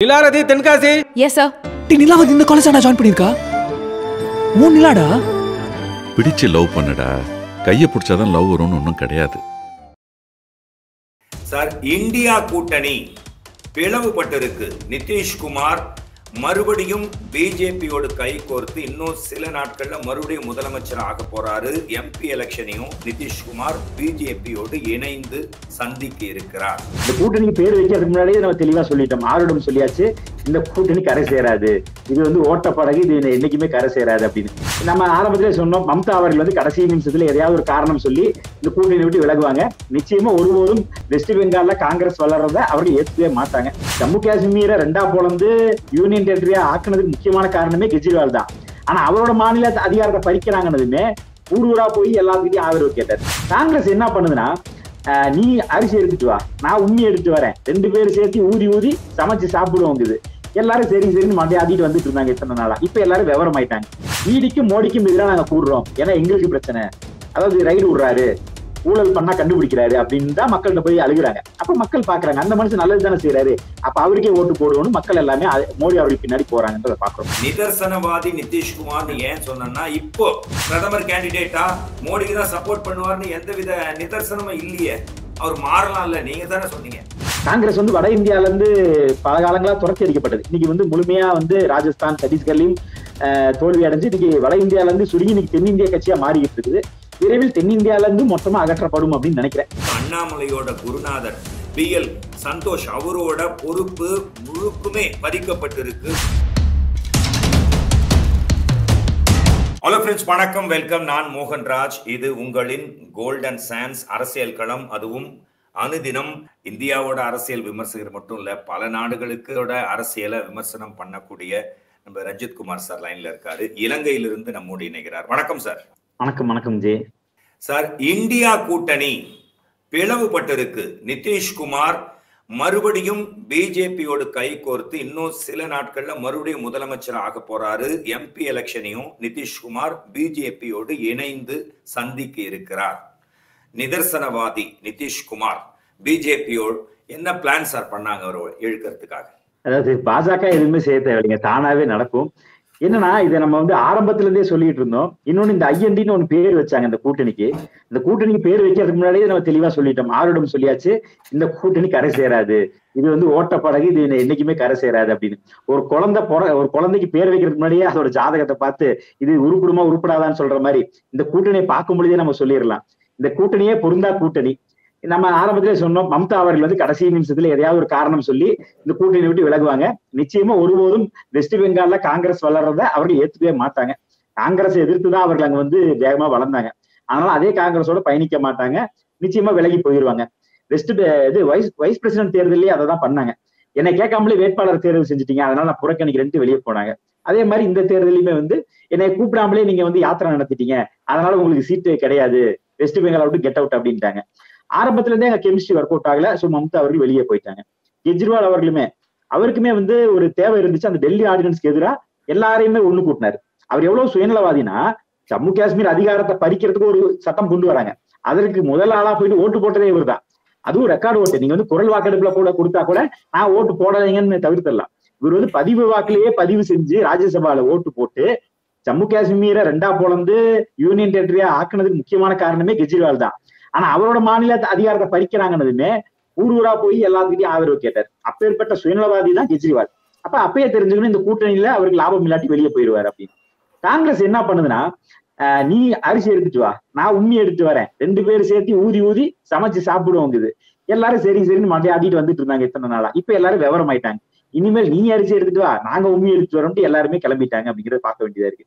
Nilarathi Tenkasi. Yes sir D Nilavathi இந்த college நான் join பண்ணிருக்கா ஓ நிலாடா? பிடிச்சு லவ் பண்ணுடா. கையை பிடிச்சாதான் லவ் வரும்னு ஒன்றும் கிடையாது. சார் இந்தியா கூட்டணி பிளவுபட்டிருக்கு நிதிஷ்குமார் மறுபடியும் பிஜேபியோடு கை கோர்த்து இன்னும் சில நாட்கள்ல மறுபடியும் முதலமைச்சர் ஆக போறாரு. எம்பி எலெக்ஷனையும் நிதிஷ்குமார் பிஜேபியோடு இணைந்து சந்திக்க இருக்கிறார். இந்த கூட்டணிக்கு பேர் வைக்கிறதுக்கு முன்னாடியே நம்ம தெளிவா சொல்லிட்டோம். ஆரோடம் சொல்லியாச்சு. இந்த கூட்டணி கரை சேராது. இது வந்து ஓட்ட படகு இது என்னைக்குமே கரை சேராது அப்படின்னு. நம்ம ஆரம்பத்திலே சொன்னோம் மம்தா அவர்கள் வந்து கடைசி நிமிஷத்துல எதையாவது ஒரு காரணம் சொல்லி இந்த கூட்டணி விட்டு விலகுவாங்க. நிச்சயமா ஒருபோதும் வெஸ்ட் பெங்கால்ல காங்கிரஸ் வளர்றத அவர்கள் ஏற்றுக்கவே மாட்டாங்க. ஜம்மு காஷ்மீரை ரெண்டா போலந்து யூனியன் டெரிட்டரியா ஆக்குனதுக்கு முக்கியமான காரணமே கெஜ்ரிவால் தான். ஆனா அவரோட மாநில அதிகாரத்தை பறிக்கிறாங்கன்னதுமே ஊர் போய் எல்லாத்துக்கிட்டையும் ஆதரவு கேட்டார். காங்கிரஸ் என்ன பண்ணுதுன்னா நீ அரிசி எடுத்துட்டு வா நான் உண்மை எடுத்து வரேன். ரெண்டு பேரும் சேர்த்து ஊதி ஊதி சமைச்சு சாப்பிடுவோம் இது எல்லாரும் சரி சரின்னு மண்டை வந்துட்டு இருந்தாங்க இத்தனை நாளா. இப்ப எல்லாரும் விவரம் ஆயிட்டாங்க ஈடிக்கும் மோடிக்கும் எதிராக நாங்க கூடுறோம். ஏன்னா எங்களுக்கு பிரச்சனை. அதாவது ரைடு விடுறாரு. ஊழல் பண்ணா கண்டுபிடிக்கிறாரு அப்படின்னு தான் மக்கள்கிட்ட போய் அழுகுறாங்க. அப்ப மக்கள் பாக்குறாங்க. அந்த மனுஷன் நல்லது தானே செய்யறாரு அப்ப அவருக்கே ஓட்டு போடுவோம்னு மக்கள் எல்லாமே மோடி அவருக்கு பின்னாடி போறாங்கன்றத பாக்குறோம். நிதர்சனவாதி நிதிஷ்குமார்னு ஏன் சொன்னா இப்போ பிரதமர் கேண்டிடேட்டா மோடிக்கு தான் சப்போர்ட் பண்ணுவார்னு எந்தவித நிதர்சனமும் இல்லையே. அவர் மாறலாம்ல. நீங்க தானே சொன்னீங்க. காங்கிரஸ் வந்து வட இந்தியால இருந்து பல காலங்களா துரத்தி அடிக்கப்பட்டது. இன்னைக்கு வந்து முழுமையா வந்து ராஜஸ்தான் சத்தீஸ்கர்லயும் தோல்வி அடைஞ்சு இன்னைக்கு வட இந்தியால இருந்து சுருங்கி இன்னைக்கு தென்னிந்திய கட்சியா மாறிக்கிட்டு இருக்குது. விரைவில் தென்னிந்தியால இருந்து மொத்தமா அகற்றப்படும் அப்படின்னு நினைக்கிறேன். அண்ணாமலையோட குருநாதர் பி. எல். சந்தோஷ் அவரோட பொறுப்பு முழுக்குமே பறிக்கப்பட்டிருக்கு ஹலோ ஃப்ரெண்ட்ஸ் வணக்கம். வெல்கம் நான் மோகன்ராஜ். இது உங்களின் கோல்டன் சான்ஸ் அரசியல் களம். அதுவும் அனுதினம் இந்தியாவோட அரசியல் விமர்சகர் மட்டும் இல்ல பல நாடுகளுக்கோட அரசியலை விமர்சனம் பண்ணக்கூடிய நம்ம ரஞ்சித் குமார் சார் லைன்ல இருக்காரு. இலங்கையிலிருந்து நம்மோடு இணைகிறார். வணக்கம் சார். வணக்கம் வணக்கம் ஜே. சார் இந்தியா கூட்டணி பிளவுபட்டிருக்கு. நிதிஷ்குமார் மறுபடியும் பிஜேபியோடு கை கோர்த்து இன்னும் சில நாட்கள்ல மறுபடியும் முதலமைச்சர் ஆக போறாரு. எம்பி எலெக்ஷனையும் நிதிஷ்குமார் பிஜேபியோடு இணைந்து சந்திக்க இருக்கிறார். நிதர்சனவாதி நிதிஷ்குமார் பிஜேபியோடு என்ன பிளான் சார் பண்ணாங்க அவர்? இழுக்கிறதுக்காக அதாவது பாஜக எதுவுமே செய்ய தேவையில்லைங்க. தானாவே நடக்கும். என்னன்னா இதை நம்ம வந்து ஆரம்பத்துல இருந்தே சொல்லிட்டு இருந்தோம். இன்னொன்னு இந்த ஐஎன்டின்னு ஒன்று பேர் வச்சாங்க இந்த கூட்டணிக்கு. இந்த கூட்டணிக்கு பேர் வைக்கிறதுக்கு முன்னாடியே நம்ம தெளிவா சொல்லிட்டோம். ஆரோடம் சொல்லியாச்சு இந்த கூட்டணி கரை சேராது. இது வந்து ஓட்ட படகு இது என்னைக்குமே கரை சேராது அப்படின்னு. ஒரு குழந்தை பொற ஒரு குழந்தைக்கு பேர் வைக்கிறதுக்கு முன்னாடியே அதோட ஜாதகத்தை பார்த்து இது உருப்படுமா உருப்படாதான்னு சொல்ற மாதிரி இந்த கூட்டணியை பார்க்கும் பொழுதே நம்ம சொல்லிடலாம். இந்த கூட்டணியே பொருந்தா கூட்டணி. நம்ம ஆரம்பத்திலே சொன்னோம் மம்தா அவர்கள் வந்து கடைசி நிமிஷத்துல எதையாவது ஒரு காரணம் சொல்லி இந்த கூட்டணி விட்டு விலகுவாங்க. நிச்சயமா ஒருபோதும் வெஸ்ட் பெங்கால்ல காங்கிரஸ் வளர்றத அவர்கள் ஏத்துக்கவே மாட்டாங்க. காங்கிரஸ் எதிர்த்து தான் அவர்கள் அங்க வந்து வேகமா வளர்ந்தாங்க. அதனால அதே காங்கிரஸோட பயணிக்க மாட்டாங்க. நிச்சயமா விலகி போயிருவாங்க. வெஸ்ட் இது வைஸ் வைஸ் பிரசிடென்ட் தேர்தலே அதை தான் பண்ணாங்க. என்னை கேட்காமலே வேட்பாளர் தேர்வு செஞ்சுட்டீங்க. அதனால நான் புறக்கணிக்கிறேன்ட்டு வெளியே போனாங்க. அதே மாதிரி இந்த தேர்தலையுமே வந்து என்னை கூப்பிடாமலே நீங்க வந்து யாத்திரை நடத்திட்டீங்க. அதனால உங்களுக்கு சீட்டு கிடையாது. வெஸ்ட் பெங்கால் விட்டு கெட் அவுட் அப்படின்ட்டாங்க. ஆரம்பத்துல இருந்தே எங்க கெமிஸ்ட்ரி ஒர்க் அவுட் ஆகல. ஸோ மம்தா அவர்கள் வெளியே போயிட்டாங்க. கெஜ்ரிவால் அவர்களுமே அவருக்குமே வந்து ஒரு தேவை இருந்துச்சு. அந்த டெல்லி ஆர்டினன்ஸ்க்கு எதிராக எல்லாரையுமே ஒண்ணு கூட்டினாரு. அவர் எவ்வளவு சுயநலவாதினா ஜம்மு காஷ்மீர் அதிகாரத்தை பறிக்கிறதுக்கு ஒரு சட்டம் கொண்டு வராங்க. அதற்கு முதல் ஆளா போயிட்டு ஓட்டு போட்டதே இவர்தான். அதுவும் ரெக்கார்டு ஓட்டு. நீங்க வந்து குரல் வாக்கெடுப்புல கூட கொடுத்தா கூட நான் ஓட்டு போடலைங்கன்னு தவிர்த்திடலாம். இவர் வந்து பதிவு வாக்குலயே பதிவு செஞ்சு ராஜ்யசபால ஓட்டு போட்டு ஜம்மு காஷ்மீரை ரெண்டா போலந்து யூனியன் டெரிட்டரியா ஆக்குனதுக்கு முக்கியமான காரணமே கெஜ்ரிவால் தான். ஆனா அவரோட மாநில அதிகாரத்தை பறிக்கிறாங்கன்னதுமே ஊர் ஊரா போய் எல்லாத்துக்கிட்டையும் ஆதரவு கேட்டார். அப்பேற்பட்ட சுயநலவாதி தான் கெஜ்ரிவால். அப்ப அப்பயே தெரிஞ்சுக்கணும் இந்த கூட்டணியில அவருக்கு லாபம் இல்லாட்டி வெளியே போயிடுவார் அப்படின்னு. காங்கிரஸ் என்ன பண்ணுதுன்னா ஆஹ் நீ அரிசி எடுத்துட்டு வா நான் உண்மையை எடுத்து வரேன். ரெண்டு பேரும் சேர்த்து ஊதி ஊதி சமைச்சு சாப்பிடுவோம் இது எல்லாரும் சரி சரின்னு மண்டே ஆடிட்டு வந்துட்டு இருந்தாங்க இத்தனை நாளா. இப்ப எல்லாரும் விவரம் ஆயிட்டாங்க. இனிமேல் நீ அரிசி எடுத்துட்டு வா நாங்க உண்மை எடுத்துட்டு வரோம்ட்டு எல்லாருமே கிளம்பிட்டாங்க அப்படிங்கறத பார்க்க வேண்டியதா இருக்கு.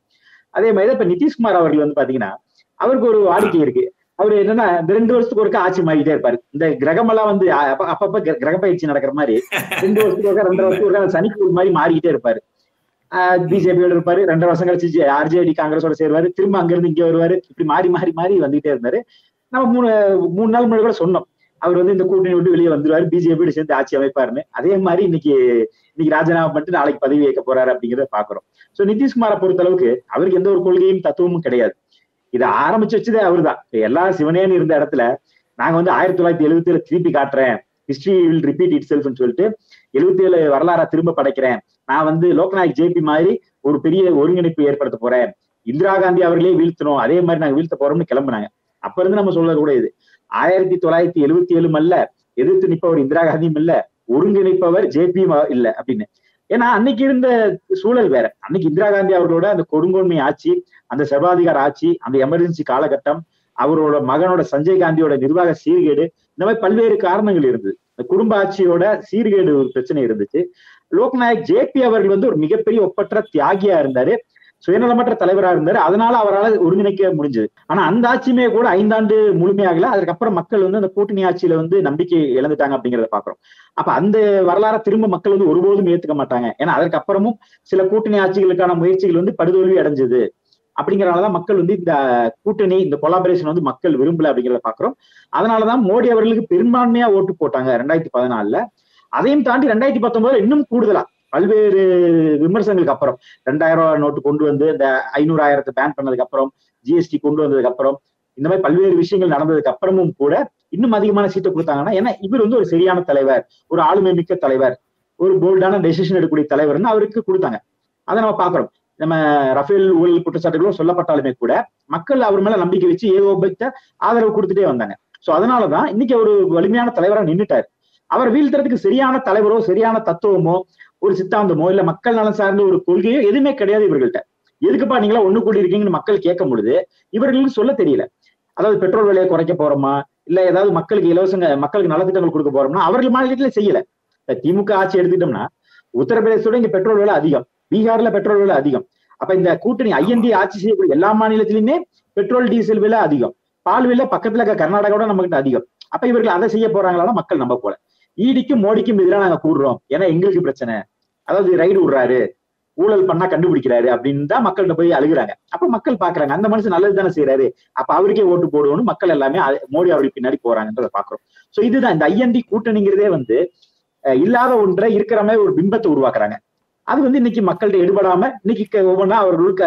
அதே மாதிரி தான் இப்ப நிதிஷ்குமார் அவர்கள் வந்து பாத்தீங்கன்னா அவருக்கு ஒரு வாடிக்கை இருக்கு. அவரு என்னன்னா இந்த ரெண்டு வருஷத்துக்கு ஒருக்கா ஆட்சி மாறிட்டே இருப்பாரு. இந்த கிரகமெல்லாம் வந்து அப்ப- அப்பப்ப கிர- கிரக பயிற்சி நடக்கிற மாதிரி ரெண்டு வருஷத்துக்கு ஒருக்கா ரெண்டரை வருஷத்துக்கு ஒருக்கா சனிக்கு மாதிரி மாறிக்கிட்டே இருப்பாரு. பிஜேபியோட இருப்பாரு. ரெண்டரை வருஷம் கழிச்சு ஆர்ஜேடி காங்கிரஸோட சேருவாரு. திரும்ப அங்க இருந்து இங்க வருவாரு. இப்படி மாறி மாறி மாறி வந்துகிட்டே இருந்தாரு. நம்ம மூணு மூணு நாள் முன்னாடி கூட சொன்னோம். அவர் வந்து இந்த கூட்டணி விட்டு வெளியே வந்துருவாரு. பிஜேபியோட சேர்ந்து ஆட்சி அமைப்பாருன்னு. அதே மாதிரி இன்னைக்கு இன்னைக்கு ராஜினாமா பண்ணிட்டு நாளைக்கு பதவி ஏற்க போறாரு அப்படிங்கிறத பாக்குறோம். சோ நிதிஷ்குமாரை பொறுத்த அளவுக்கு அவருக்கு எந்த ஒரு கொள்கையும் தத்துவமும் கிடையாது. இதை ஆரம்பிச்சு வச்சதே அவர்தான். இப்ப எல்லா சிவனேன்னு இருந்த இடத்துல நாங்க வந்து ஆயிரத்தி தொள்ளாயிரத்தி எழுபத்தி திருப்பி காட்டுறேன். ஹிஸ்டரி வில் ரிப்பீட் இட் செல்ஃப்னு சொல்லிட்டு எழுபத்தி ஏழு வரலாறா திரும்ப படைக்கிறேன். நான் வந்து லோக்நாயக் ஜேபி மாதிரி ஒரு பெரிய ஒருங்கிணைப்பு ஏற்படுத்த போறேன். இந்திரா காந்தி அவர்களே வீழ்த்தணும். அதே மாதிரி நாங்க வீழ்த்த போறோம்னு கிளம்புனாங்க. அப்ப இருந்து நம்ம சொல்றது கூட இது. ஆயிரத்தி தொள்ளாயிரத்தி எழுபத்தி ஏழு அல்ல எதிர்த்து நிற்பவர் இந்திரா காந்தியும் இல்ல ஒருங்கிணைப்பவர் ஜேபியும் இல்ல அப்படின்னு. ஏன்னா அன்னைக்கு இருந்த சூழல் வேற. அன்னைக்கு இந்திரா காந்தி அவர்களோட அந்த கொடுங்கோன்மை ஆட்சி அந்த சர்வாதிகார ஆட்சி அந்த எமர்ஜென்சி காலகட்டம் அவரோட மகனோட சஞ்சய் காந்தியோட நிர்வாக சீர்கேடு இந்த மாதிரி பல்வேறு காரணங்கள் இருந்தது. இந்த குடும்ப ஆட்சியோட சீர்கேடு ஒரு பிரச்சனை இருந்துச்சு. லோக்நாயக் ஜேபி அவர்கள் வந்து ஒரு மிகப்பெரிய ஒப்பற்ற தியாகியா இருந்தாரு. சுயநலமற்ற தலைவராக இருந்தாரு. அதனால அவரால் ஒருங்கிணைக்க முடிஞ்சது. ஆனா அந்த ஆட்சியுமே கூட ஐந்தாண்டு முழுமையாகல. அதுக்கப்புறம் மக்கள் வந்து அந்த கூட்டணி ஆட்சியில வந்து நம்பிக்கை இழந்துட்டாங்க அப்படிங்கறத பாக்குறோம். அப்ப அந்த வரலாறை திரும்ப மக்கள் வந்து ஒருபோதும் ஏத்துக்க மாட்டாங்க. ஏன்னா அதற்கப்புறமும் சில கூட்டணி ஆட்சிகளுக்கான முயற்சிகள் வந்து படுதோல்வி அடைஞ்சது அப்படிங்கிறனாலதான் மக்கள் வந்து இந்த கூட்டணி இந்த கொலாபரேஷன் வந்து மக்கள் விரும்பல அப்படிங்கிறத பாக்குறோம். அதனாலதான் மோடி அவர்களுக்கு பெரும்பான்மையா ஓட்டு போட்டாங்க ரெண்டாயிரத்தி பதினாலுல. அதையும் தாண்டி ரெண்டாயிரத்தி பத்தொன்பதுல இன்னும் கூடுதலா பல்வேறு விமர்சனங்களுக்கு அப்புறம் ரெண்டாயிரம் ரூபாய் நோட்டு கொண்டு வந்து இந்த ஐநூறு ஆயிரத்தை பேன் பண்ணதுக்கு அப்புறம் ஜிஎஸ்டி கொண்டு வந்ததுக்கு அப்புறம் இந்த மாதிரி பல்வேறு விஷயங்கள் நடந்ததுக்கு அப்புறமும் கூட இன்னும் அதிகமான சீட்டை கொடுத்தாங்கன்னா ஏன்னா இவர் வந்து ஒரு சரியான தலைவர் ஒரு ஆளுமை மிக்க தலைவர் ஒரு போல்டான டெசிஷன் எடுக்கக்கூடிய தலைவர்னு அவருக்கு கொடுத்தாங்க. அதை நம்ம பாக்குறோம் நம்ம ரஃபேல் ஊழல் குற்றச்சாட்டுகளும் சொல்லப்பட்டாலுமே கூட மக்கள் அவர் மேல நம்பிக்கை வச்சு ஏகோபித்த ஆதரவு கொடுத்துட்டே வந்தாங்க. சோ அதனாலதான் இன்னைக்கு ஒரு வலிமையான தலைவரா நின்னுட்டாரு. அவர் வீழ்த்துறதுக்கு சரியான தலைவரோ சரியான தத்துவமோ ஒரு சித்தாந்தமோ இல்ல மக்கள் நலன் சார்ந்த ஒரு கொள்கையோ எதுவுமே கிடையாது இவர்கள்ட்ட. எதுக்குப்பா நீங்களா ஒண்ணு கூடி இருக்கீங்கன்னு மக்கள் கேட்கும் பொழுது இவர்களுக்கு சொல்ல தெரியல. அதாவது பெட்ரோல் விலையை குறைக்க போறோமா இல்ல ஏதாவது மக்களுக்கு இலவசங்க மக்களுக்கு நலத்திட்டங்கள் கொடுக்க போறோம்னா அவர்கள் மாநிலத்துல செய்யல. திமுக ஆட்சி எடுத்துட்டோம்னா உத்தரப்பிரதேசத்தோட இங்க பெட்ரோல் விலை அதிகம். பீகார்ல பெட்ரோல் விலை அதிகம். அப்ப இந்த கூட்டணி ஐஎன்டி ஆட்சி செய்யக்கூடிய எல்லா மாநிலத்திலுமே பெட்ரோல் டீசல் விலை அதிகம். பால் விலை பக்கத்துல இருக்க கர்நாடகாவோட நம்ம கிட்ட அதிகம். அப்ப இவர்கள் அதை செய்ய போறாங்களா மக்கள் நம்ப போல. ஈடிக்கும் மோடிக்கும் எதிராக நாங்க கூடுறோம். ஏன்னா எங்களுக்கு பிரச்சனை. அதாவது ரைடு விடுறாரு. ஊழல் பண்ணா கண்டுபிடிக்கிறாரு அப்படின்னு தான் மக்கள்கிட்ட போய் அழுகுறாங்க. அப்ப மக்கள் பாக்குறாங்க. அந்த மனுஷன் நல்லது தானே செய்யறாரு அப்ப அவருக்கே ஓட்டு போடுவோம்னு மக்கள் எல்லாமே மோடி அவருக்கு பின்னாடி போறாங்கன்றத பாக்குறோம். சோ இதுதான். இந்த ஐஎன்டி கூட்டணிங்கிறதே வந்து அஹ், இல்லாத ஒன்றை இருக்கிற மாதிரி ஒரு பிம்பத்தை உருவாக்குறாங்க. அது வந்து இன்னைக்கு மக்கள்கிட்ட எடுபடாம இன்னைக்கு ஒவ்வொன்றா அவர்களுக்கு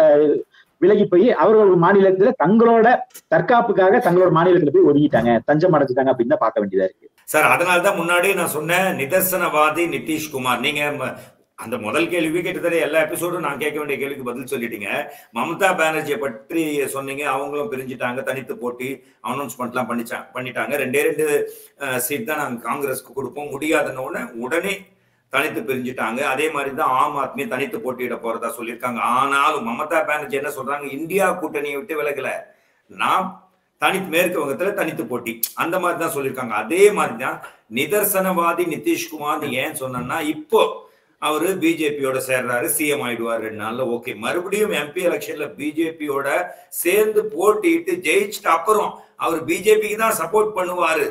விலகி போய் அவர்கள் மாநிலத்துல தங்களோட தற்காப்புக்காக தங்களோட மாநிலத்துல போய் ஒதுங்கிட்டாங்க. தஞ்சம் அடைஞ்சிட்டாங்க அப்படின்னு தான் பார்க்க வேண்டியதா இருக்கு. சார் அதனால தான் முன்னாடியே நான் சொன்னேன் நிதர்சனவாதி நிதிஷ்குமார். நீங்க அந்த முதல் கேள்வி கிட்டத்தட்ட எல்லா எபிசோடும் நான் கேட்க வேண்டிய கேள்விக்கு பதில் சொல்லிட்டீங்க. மம்தா பானர்ஜியை பற்றி சொன்னீங்க அவங்களும் பிரிஞ்சுட்டாங்க தனித்து போட்டி அனௌன்ஸ்மெண்ட்லாம் பண்ணிச்சா பண்ணிட்டாங்க. ரெண்டே ரெண்டு சீட் தான் நாங்கள் காங்கிரஸ்க்கு கொடுப்போம். முடியாதுன்னு உடனே தனித்து பிரிஞ்சுட்டாங்க. அதே மாதிரி தான் ஆம் ஆத்மி தனித்து போட்டியிட போறதா சொல்லியிருக்காங்க. ஆனாலும் மமதா பானர்ஜி என்ன சொல்றாங்க? இந்தியா கூட்டணியை விட்டு விலகல. நான் தனித்து மேற்கு வங்கத்துல தனித்து போட்டி. அந்த மாதிரி தான் சொல்லியிருக்காங்க. அதே மாதிரி தான் நிதர்சனவாதி நிதிஷ்குமார் ஏன் சொன்னா இப்போ அவரு பிஜேபியோட சேர்றாரு சிஎம் ஆயிடுவார் ரெண்டு நாள்ல. ஓகே. மறுபடியும் எம்பி எலெக்ஷன்ல பிஜேபியோட சேர்ந்து போட்டிட்டு ஜெயிச்சிட்ட அப்புறம் அவர் பிஜேபிக்கு தான் சப்போர்ட் பண்ணுவாரு.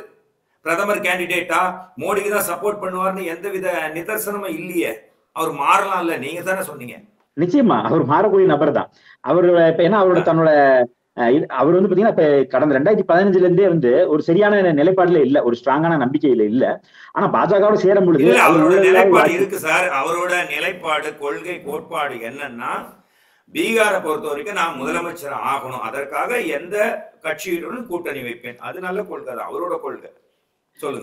பிரதமர் கேண்டிடேட்டா மோடிக்கு தான் சப்போர்ட் பண்ணுவாருன்னு எந்தவித நிதர்சனமும் இல்லையே. அவர் மாறலாம் இல்ல நீங்க தானே சொன்னீங்க. நிச்சயமா. அவர் மாறக்கூடிய நபர் தான். அவரோட இப்ப ஏன்னா அவரோட தன்னோட அவர் வந்து பாத்தீங்கன்னா இப்ப கடந்த ரெண்டாயிரத்தி பதினஞ்சுல இருந்தே வந்து ஒரு சரியான நிலைப்பாடுல இல்ல. ஒரு ஸ்ட்ராங்கான நம்பிக்கையில இல்ல. ஆனா பாஜகவோட சேரும் பொழுது அவரோட நிலைப்பாடு இருக்கு சார். அவரோட நிலைப்பாடு கொள்கை கோட்பாடு என்னன்னா பீகாரை பொறுத்த வரைக்கும் நான் முதலமைச்சர் ஆகணும். அதற்காக எந்த கட்சியுடனும் கூட்டணி வைப்பேன். அது நல்ல கொள்கை தான் அவரோட கொள்கை. சார்.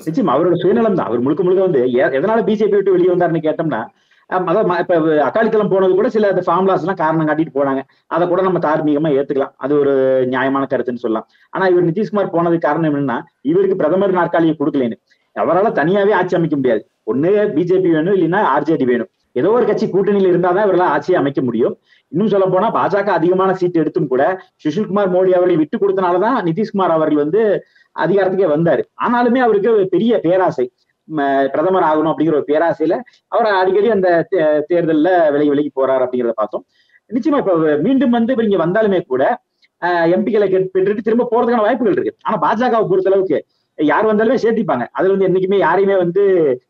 நிச்சயமா அவரோட சுயநலம் தான் அவர் முழுக்க முழுக்க வந்து எதனால பிஜேபி விட்டு வெளியே வந்தாருன்னு கேட்டோம்னா அதாவது இப்ப அக்காலித்தலம் போனது கூட சில அந்த ஃபார்முலாஸ் எல்லாம் காரணம் காட்டிட்டு போனாங்க. அதை கூட நம்ம தார்மீகமா ஏத்துக்கலாம். அது ஒரு நியாயமான கருத்துன்னு சொல்லலாம். ஆனா இவர் நிதிஷ்குமார் போனதுக்கு காரணம் என்னன்னா இவருக்கு பிரதமர் நாற்காலியை கொடுக்கலன்னு. அவரால் தனியாவே ஆட்சி அமைக்க முடியாது. ஒண்ணு பிஜேபி வேணும் இல்லைன்னா ஆர்ஜேடி வேணும். ஏதோ ஒரு கட்சி கூட்டணியில் இருந்தாதான் இவரால் ஆட்சியை அமைக்க முடியும். இன்னும் சொல்ல போனா பாஜக அதிகமான சீட் எடுத்தும் கூட சுஷில்குமார் மோடி அவர்கள் விட்டு கொடுத்தனாலதான் நிதிஷ்குமார் அவர்கள் வந்து அதிகாரத்துக்கே வந்தாரு. ஆனாலுமே அவருக்கு பெரிய பேராசை. பிரதமர் ஆகணும் அப்படிங்கிற ஒரு பேராசையில அவர் அடிக்கடி அந்த தேர்தல்ல விலகி விலகி போறாரு அப்படிங்கிறத பார்த்தோம். நிச்சயமா இப்ப மீண்டும் வந்து இப்ப இங்க வந்தாலுமே கூட எம்பிக்களை பெற்றுட்டு திரும்ப போறதுக்கான வாய்ப்புகள் இருக்கு. ஆனா பாஜகவை பொறுத்த அளவுக்கு யார் வந்தாலுமே சேர்த்திப்பாங்க. அதுல வந்து என்னைக்குமே யாரையுமே வந்து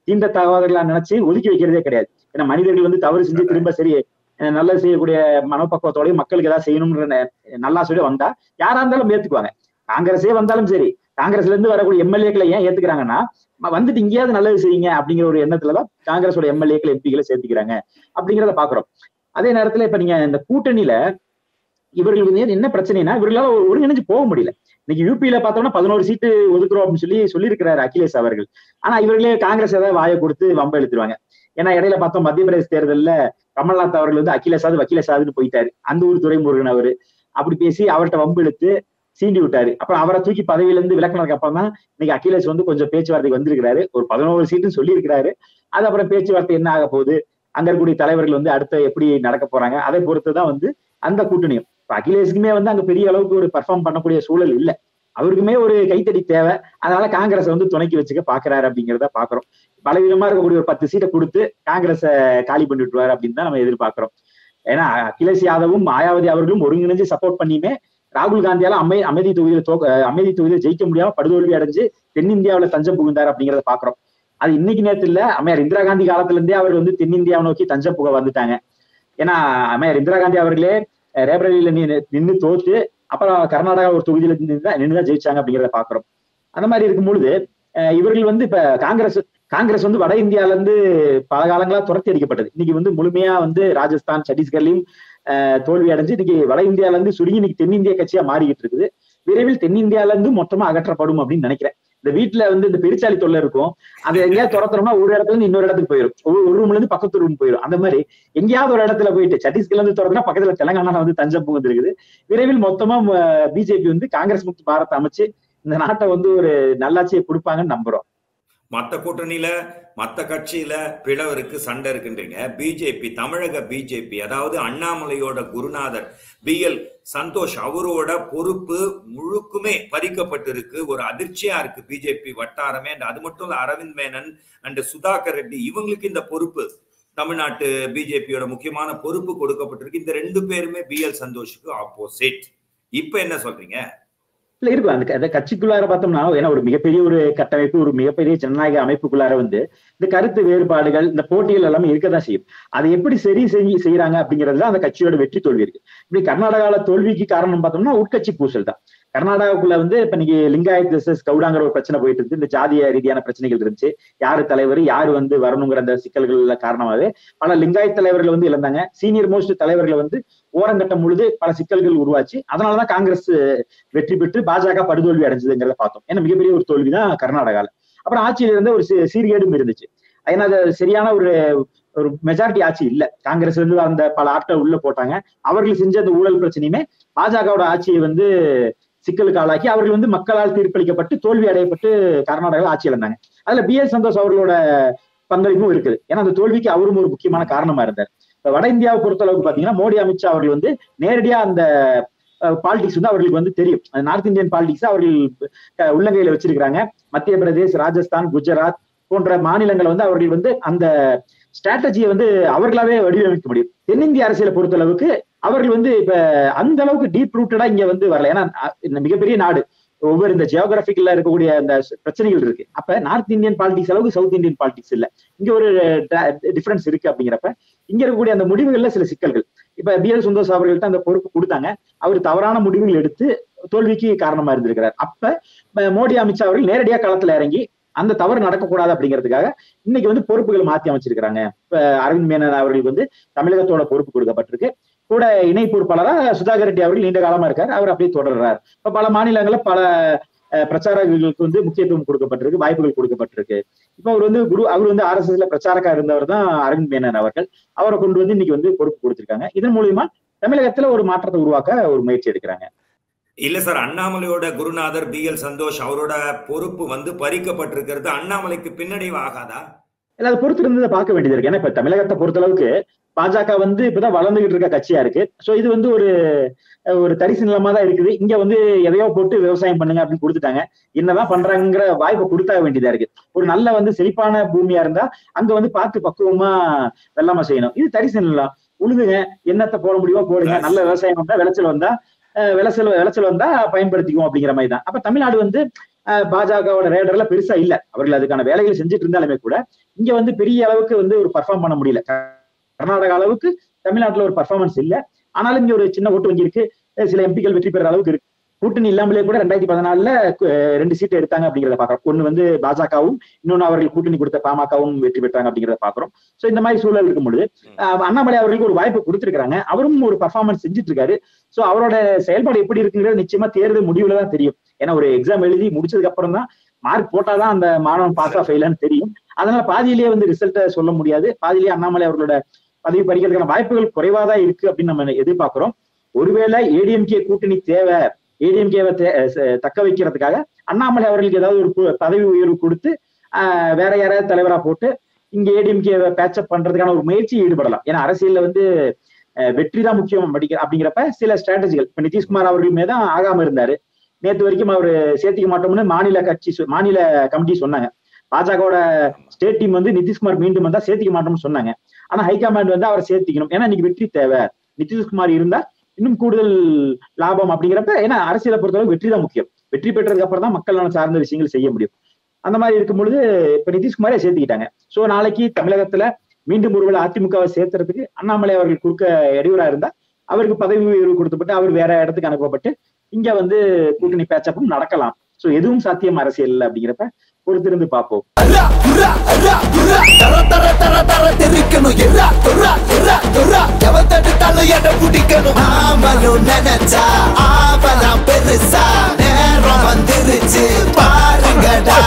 தீண்டத்தகாதவர்களா நினைச்சு ஒதுக்கி வைக்கிறதே கிடையாது. ஏன்னா மனிதர்கள் வந்து தவறு செஞ்சு திரும்ப சரி அஹ் நல்லது செய்யக்கூடிய மனோபக்குவத்தோடய மக்களுக்கு ஏதாவது செய்யணும்ன்ற நல்லா சொல்லி வந்தா யாரா இருந்தாலும் ஏத்துக்குவாங்க. காங்கிரஸே வந்தாலும் சரி காங்கிரஸ்ல இருந்து வரக்கூடிய எம்எல்ஏக்களை ஏன் ஏத்துக்கிறாங்கன்னா வந்துட்டு இங்கேயாவது நல்லது செய்யுங்க அப்படிங்கிற ஒரு எண்ணத்துலதான் காங்கிரஸோட எம்எல்ஏக்கள் எம்பிகளை சேர்த்துக்கிறாங்க அப்படிங்கிறத பாக்குறோம். அதே நேரத்துல இப்ப நீங்க இந்த கூட்டணியில இவர்கள் வந்து என்ன பிரச்சனைனா இவர்களால ஒரு- ஒருங்கிணைஞ்சு போக முடியல. இன்னைக்கு யூபியில பார்த்தோம்னா பதினோரு சீட்டு ஒதுக்குறோம் அப்படின்னு சொல்லி சொல்லியிருக்கிறாரு அகிலேஷ் அவர்கள். ஆனா இவர்களே காங்கிரஸ் ஏதாவது வாயை கொடுத்து வம்ப எழுத்துருவாங்க ஏன்னா இடையில பார்த்தோம் மத்திய பிரதேச தேர்தலில் கமல்நாத் அவர்கள் வந்து அகிலேஷாது வக்கீலேஷாதுன்னு போயிட்டாரு. அந்த ஊர் துறைமுருகன் அவரு. அப்படி பேசி அவர்கிட்ட வம்பு இழுத்து சீண்டி விட்டாரு. அப்புறம் அவரை தூக்கி பதவியில இருந்து அப்புறம் தான் இன்னைக்கு அகிலேஷ் வந்து கொஞ்சம் பேச்சுவார்த்தைக்கு வந்திருக்கிறாரு. ஒரு பதினோரு சீட்டு சொல்லியிருக்கிறாரு. அது அப்புறம் பேச்சுவார்த்தை என்ன ஆக போகுது? அங்க இருக்கக்கூடிய தலைவர்கள் வந்து அடுத்த எப்படி நடக்க போறாங்க? அதை பொறுத்து தான் வந்து அந்த கூட்டணியும். இப்ப அகிலேஷுக்குமே வந்து அங்க பெரிய அளவுக்கு ஒரு பர்ஃபார்ம் பண்ணக்கூடிய சூழல் இல்ல. அவருக்குமே ஒரு கைத்தடி தேவை. அதனால காங்கிரஸ் வந்து துணைக்கி வச்சுக்க பாக்குறாரு அப்படிங்கிறத பாக்குறோம். பலவீனமா இருக்கக்கூடிய ஒரு பத்து சீட்டை கொடுத்து காங்கிரஸ காலி பண்ணி விட்டுருவாரு அப்படின்னு தான் நம்ம எதிர்பார்க்கிறோம். ஏன்னா அகிலேஷ் யாதவும் மாயாவதி அவர்களும் ஒருங்கிணைஞ்சு சப்போர்ட் பண்ணியுமே ராகுல் காந்தியால அமை அமைதி தொகுதியில தோக்க அமைதி தொகுதியில ஜெயிக்க முடியாம படுதோல்வி அடைஞ்சு தென்னிந்தியாவில தஞ்சம் புகுந்தார் அப்படிங்கறத பாக்குறோம். அது இன்னைக்கு நேரத்துல இல்ல. அம்மையார் இந்திரா காந்தி காலத்துல இருந்தே அவர் வந்து தென்னிந்தியாவை நோக்கி தஞ்சம் புக வந்துட்டாங்க. ஏன்னா அம்மையார் இந்திரா காந்தி அவர்களே அஹ், ரேபரேலியில நின்னு- தோத்து அப்புறம் கர்நாடகா ஒரு தொகுதியில நின்று தான் ஜெயிச்சாங்க அப்படிங்கிறத பாக்குறோம். அந்த மாதிரி இருக்கும் பொழுது இவர்கள் வந்து இப்ப காங்கிரஸ் காங்கிரஸ் வந்து வட இந்தியால இருந்து பல காலங்களா துரத்தி அடிக்கப்பட்டது. இன்னைக்கு வந்து முழுமையா வந்து ராஜஸ்தான் சத்தீஸ்கர்லயும் தோல்வி அடைஞ்சு இன்னைக்கு வட இந்தியால இருந்து சுருங்கி இன்னைக்கு தென்னிந்திய கட்சியா மாறிக்கிட்டு இருக்குது. விரைவில் தென்னிந்தியால இருந்து மொத்தமா அகற்றப்படும் அப்படின்னு நினைக்கிறேன். இந்த வீட்டுல வந்து இந்த பெருச்சாலி தொல்லை இருக்கும். அது எங்கேயாவது துரத்துறோம்னா ஒரு இடத்துல இருந்து இன்னொரு இடத்துக்கு போயிடும் ஒரு ரூம்ல இருந்து பக்கத்து ரூம் போயிடும் அந்த மாதிரி எங்கேயாவது ஒரு இடத்துல போயிட்டு சத்தீஸ்கர்ல இருந்து துரத்துனா பக்கத்துல தெலங்கானா வந்து தஞ்சம் புகுந்து இருக்குது. விரைவில் மொத்தமா பிஜேபி வந்து காங்கிரஸ் முக்தி பாரத் அமைச்சு இந்த நாட்டை வந்து ஒரு நல்லாட்சியை கொடுப்பாங்கன்னு நம்புறோம். மற்ற கூட்டணியில மற்ற கட்சியில பிளவு இருக்கு சண்டை இருக்குன்றீங்க. பிஜேபி தமிழக பிஜேபி அதாவது அண்ணாமலையோட குருநாதர் பி எல் சந்தோஷ் அவரோட பொறுப்பு முழுக்குமே பறிக்கப்பட்டிருக்கு. ஒரு அதிர்ச்சியா இருக்கு பிஜேபி வட்டாரமே. அண்ட் அது மட்டும் இல்ல அரவிந்த் மேனன் அண்ட் சுதாகர் ரெட்டி இவங்களுக்கு இந்த பொறுப்பு தமிழ்நாட்டு பிஜேபியோட முக்கியமான பொறுப்பு கொடுக்கப்பட்டிருக்கு. இந்த ரெண்டு பேருமே பி எல் சந்தோஷுக்கு ஆப்போசிட் இப்ப என்ன சொல்றீங்க? இல்ல இருக்கும் அந்த அந்த கட்சிக்குள்ளார பார்த்தோம்னா ஏன்னா ஒரு மிகப்பெரிய ஒரு கட்டமைப்பு ஒரு மிகப்பெரிய ஜனநாயக அமைப்புக்குள்ளார வந்து இந்த கருத்து வேறுபாடுகள் இந்த போட்டிகள் எல்லாமே இருக்கதான் செய்யும். அதை எப்படி சரி செஞ்சு செய்யறாங்க அப்படிங்கிறதுல அந்த கட்சியோட வெற்றி தோல்வி இருக்கு. இப்படி கர்நாடகால தோல்விக்கு காரணம் பார்த்தோம்னா உட்கட்சி பூசல் தான். கர்நாடகாவுக்குள்ள வந்து இப்ப இன்னைக்கு லிங்காயத் versus கவுடாங்கிற ஒரு பிரச்சனை போயிட்டு இருந்து இந்த ஜாதிய ரீதியான பிரச்சனைகள் இருந்துச்சு. யாரு தலைவர் யாரு வந்து வரணுங்கிற அந்த சிக்கல்கள் காரணமாவே பல லிங்காயத் தலைவர்கள் வந்து இழந்தாங்க. சீனியர் மோஸ்ட் தலைவர்களை வந்து ஓரங்கட்டம் பொழுது பல சிக்கல்கள் உருவாச்சு. அதனாலதான் காங்கிரஸ் வெற்றி பெற்று பாஜக படுதோல்வி அடைஞ்சதுங்கிறத பார்த்தோம். ஏன்னா மிகப்பெரிய ஒரு தோல்விதான் கர்நாடகால. அப்புறம் ஆட்சியில இருந்த ஒரு சீர்கேடும் இருந்துச்சு. ஏன்னா அது சரியான ஒரு ஒரு மெஜாரிட்டி ஆட்சி இல்ல. காங்கிரஸ் இருந்து அந்த பல ஆட்கள் உள்ள போட்டாங்க. அவர்கள் செஞ்ச அந்த ஊழல் பிரச்சனையுமே பாஜகவோட ஆட்சியை வந்து சிக்கலுக்கு ஆளாக்கி அவர்கள் வந்து மக்களால் தீர்ப்பளிக்கப்பட்டு தோல்வி அடையப்பட்டு கர்நாடகாவில் ஆட்சி இழந்தாங்க. அதுல பி எஸ் சந்தோஷ் அவர்களோட பங்களிப்பும் இருக்குது. ஏன்னா அந்த தோல்விக்கு அவரும் ஒரு முக்கியமான காரணமா இருந்தார். இப்ப வட இந்தியாவை பொறுத்த அளவுக்கு பாத்தீங்கன்னா மோடி அமித்ஷா அவர்கள் வந்து நேரடியா அந்த பாலிடிக்ஸ் வந்து அவர்களுக்கு வந்து தெரியும். அந்த நார்த் இந்தியன் பாலிடிக்ஸ் அவர்கள் உள்ளங்கையில வச்சிருக்கிறாங்க. மத்திய பிரதேஷ் ராஜஸ்தான் குஜராத் போன்ற மாநிலங்களை வந்து அவர்கள் வந்து அந்த ஸ்ட்ராட்டஜியை வந்து அவர்களாவே வடிவமைக்க முடியும். தென்னிந்திய அரசியலை பொறுத்த அளவுக்கு அவர்கள் வந்து இப்ப அந்த அளவுக்கு டீப் ரூட்டடா இங்க வந்து வரல. ஏன்னா இந்த மிகப்பெரிய நாடு. ஒவ்வொரு இந்த ஜியோகிராபிக்கல்ல இருக்கக்கூடிய அந்த பிரச்சனைகள் இருக்கு. அப்ப நார்த் இந்தியன் பாலிடிக்ஸ் அளவுக்கு சவுத் இந்தியன் பாலிடிக்ஸ் இல்ல. இங்க ஒரு டிஃபரன்ஸ் இருக்கு அப்படிங்கிறப்ப இங்க இருக்கக்கூடிய அந்த முடிவுகள்ல சில சிக்கல்கள். இப்ப பி எல் சுந்தோஷ் அவர்கள்ட்ட அந்த பொறுப்பு கொடுத்தாங்க. அவர் தவறான முடிவுகள் எடுத்து தோல்விக்கு காரணமா இருந்திருக்கிறார். அப்ப மோடி அமித்ஷா அவர்கள் நேரடியா களத்துல இறங்கி அந்த தவறு நடக்கக்கூடாது அப்படிங்கிறதுக்காக இன்னைக்கு வந்து பொறுப்புகள் மாத்தி அமைச்சிருக்கிறாங்க. இப்ப அரவிந்த் மேனன் அவர்களுக்கு வந்து தமிழகத்தோட பொறுப்பு கொடுக்கப்பட்டிருக்கு. கூட இணை பொறுப்பாளரா சுதாகர் ரெட்டி அவர்கள் நீண்ட காலமா இருக்கார். அவர் அப்படியே தொடர்றார். இப்ப பல மாநிலங்கள்ல பல அஹ், பிரச்சாரங்களுக்கு வந்து முக்கியத்துவம் கொடுக்கப்பட்டிருக்கு வாய்ப்புகள் கொடுக்கப்பட்டிருக்கு. இப்ப அவர் வந்து குரு அவர் வந்து ஆர் எஸ் எஸ்ல பிரச்சாரக்கா இருந்தவர் தான் அரவிந்த் மேனன் அவர்கள். அவரை கொண்டு வந்து இன்னைக்கு வந்து பொறுப்பு கொடுத்திருக்காங்க. இதன் மூலியமா தமிழகத்துல ஒரு மாற்றத்தை உருவாக்க ஒரு முயற்சி எடுக்கிறாங்க. இல்ல சார் அண்ணாமலையோட குருநாதர் பி எல் சந்தோஷ் அவரோட பொறுப்பு வந்து பறிக்கப்பட்டிருக்கிறது. அண்ணாமலைக்கு பின்னடைவு ஆகாதா? இல்ல அதை பொறுத்து இருந்ததை பார்க்க வேண்டியது இருக்கு. ஏன்னா இப்ப தமிழகத்தை பொறுத்த அளவுக்கு பாஜக வந்து இப்பதான் வளர்ந்துகிட்டு இருக்க கட்சியா இருக்கு. சோ இது வந்து ஒரு ஒரு தரிசு நிலமா தான் இருக்குது. இங்க வந்து எதையோ போட்டு விவசாயம் பண்ணுங்க அப்படின்னு கொடுத்துட்டாங்க. என்னதான் பண்றாங்கிற வாய்ப்பை கொடுத்தாக வேண்டியதா இருக்கு. ஒரு நல்ல வந்து செழிப்பான பூமியா இருந்தா அங்க வந்து பார்த்து பக்குவமா வெள்ளாம செய்யணும். இது தரிசு நிலம் உழுதுங்க. என்னத்தை போட முடியுமோ போடுங்க. நல்ல விவசாயம் வந்தா விளைச்சல் வந்தா விளைச்சல் விளைச்சல் வந்தா பயன்படுத்திக்குவோம் அப்படிங்கிற மாதிரி தான். அப்ப தமிழ்நாடு வந்து பாஜகவோட ரேடர்ல பெருசா இல்ல. அவர்கள் அதுக்கான வேலைகள் செஞ்சுட்டு இருந்தாலுமே கூட இங்க வந்து பெரிய அளவுக்கு வந்து ஒரு பர்ஃபார்ம் பண்ண முடியல. கர்நாடகா அளவுக்கு தமிழ்நாட்டுல ஒரு பர்ஃபார்மன்ஸ் இல்ல. ஆனாலும் இங்க ஒரு சின்ன ஓட்டு வங்கி இருக்கு சில எம்பிக்கள் வெற்றி பெற அளவுக்கு இருக்கு. கூட்டணி இல்லாமலே கூட ரெண்டாயிரத்தி பதினாலுல ரெண்டு சீட் எடுத்தாங்க அப்படிங்கிறத பாக்குறோம். ஒண்ணு வந்து பாஜகவும் இன்னொன்னு அவர்கள் கூட்டணி கொடுத்த பாமகவும் வெற்றி பெற்றாங்க அப்படிங்கிறத பாக்குறோம். சோ இந்த மாதிரி சூழல் இருக்கும் பொழுது அண்ணாமலை அவர்களுக்கு ஒரு வாய்ப்பு கொடுத்திருக்காங்க அவரும் ஒரு பர்ஃபார்மன்ஸ் செஞ்சுட்டு இருக்காரு சோ அவரோட செயல்பாடு எப்படி இருக்குங்கிறது நிச்சயமா தேர்தல் முடிவுல தான் தெரியும். ஏன்னா ஒரு எக்ஸாம் எழுதி முடிச்சதுக்கு அப்புறம் தான் மார்க் போட்டாதான் அந்த மாணவன் பாஸா ஃபெயிலான்னு தெரியும். அதனால பாதியிலேயே வந்து ரிசல்ட்டை சொல்ல முடியாது. பாதியிலேயே அண்ணாமலை அவர்களோட பதவி பறிக்கிறதுக்கான வாய்ப்புகள் குறைவா தான் இருக்கு அப்படின்னு நம்ம எதிர்பார்க்கிறோம். ஒருவேளை ஏடிஎம்கே கூட்டணி தேவை ஏடிஎம்கேவை தக்க வைக்கிறதுக்காக அண்ணாமலை அவர்களுக்கு ஏதாவது ஒரு பதவி உயர்வு கொடுத்து வேற யாராவது தலைவரா போட்டு இங்க ஏடிஎம்கேவை பேச்சப் பண்றதுக்கான ஒரு முயற்சியை ஈடுபடலாம். ஏன்னா அரசியல்ல வந்து அஹ், வெற்றி தான் முக்கியம் படிக்க அப்படிங்கிறப்ப சில ஸ்ட்ராட்டஜிகள் இப்ப நிதிஷ்குமார் அவர்களுமே தான் ஆகாம இருந்தாரு. நேத்து வரைக்கும் அவர் சேர்த்திக்க மாட்டோம்னு மாநில கட்சி மாநில கமிட்டி சொன்னாங்க. பாஜகவோட ஸ்டேட் டீம் வந்து நிதிஷ்குமார் மீண்டும் வந்தா சேர்த்திக்க மாட்டோம்னு சொன்னாங்க. ஆனா ஹைகமாண்ட் வந்து அவரை சேர்த்திக்கணும். ஏன்னா இன்னைக்கு வெற்றி தேவை. நிதிஷ்குமார் இருந்தா இன்னும் கூடுதல் லாபம் அப்படிங்கிறப்ப ஏன்னா அரசியலை பொறுத்தளவு வெற்றி தான் முக்கியம். வெற்றி பெற்றதுக்கு அப்புறம் தான் மக்கள் நலன் சார்ந்த விஷயங்கள் செய்ய முடியும். அந்த மாதிரி இருக்கும் பொழுது இப்ப நிதிஷ்குமாரே சேர்த்துக்கிட்டாங்க. சோ நாளைக்கு தமிழகத்துல மீண்டும் ஒருவேளை அதிமுகவை சேர்த்துறதுக்கு அண்ணாமலை அவர்கள் கொடுக்க இடையூறா இருந்தா அவருக்கு பதவி உயர்வு கொடுத்துப்பட்டு அவர் வேற இடத்துக்கு அனுப்பப்பட்டு இங்க வந்து கூட்டணி பேச்சப்பும் நடக்கலாம். சோ எதுவும் சாத்தியம் அரசியல் அப்படிங்கிறப்ப பொறுத்திருந்து பார்ப்போம். நினைச்சா ஆவலாம் பெருசா. நேரம் வந்துருச்சு. பாருங்கடா.